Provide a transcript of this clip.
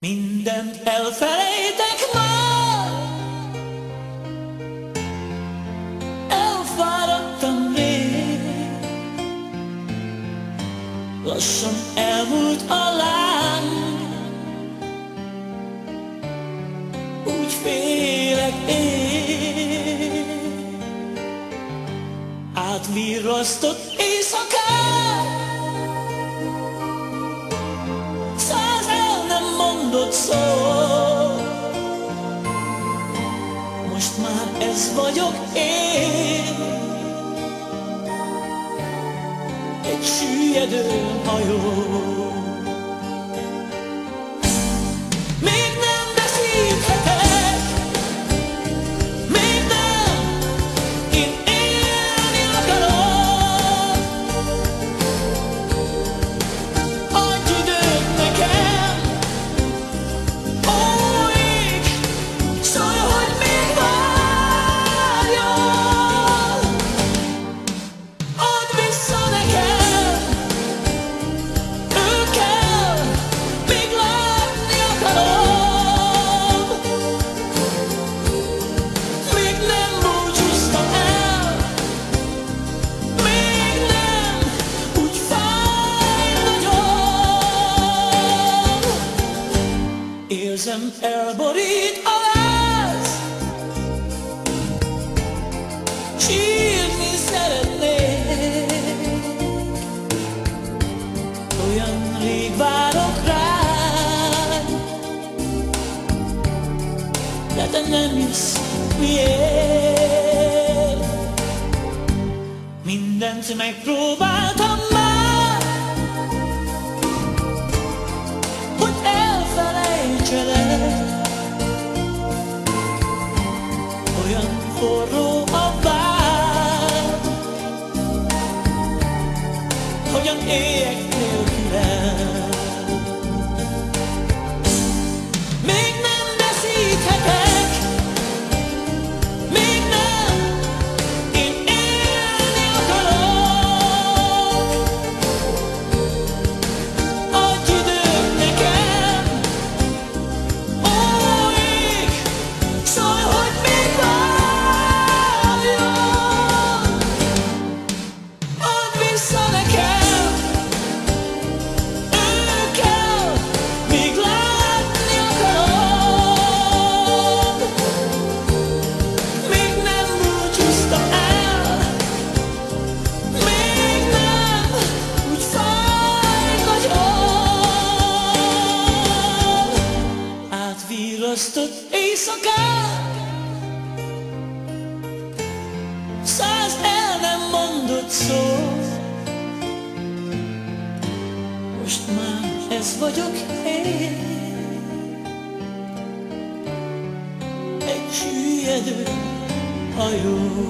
Mindent elfelejtek már. Elfáradtam rég Lassan elmúlt a láng Úgy félek én. Átvirrasztott éjszakát Most már ez vagyok én. Egy süllyedő hajó elborít a láz Sírni Olyan rég De te nem jössz, miért? Mindent megpróbáltam forró a vár. Hogyan éljek nélküled Éjszakát Száz el nem mondott szó Most már ez vagyok én. Egy süllyedő hajó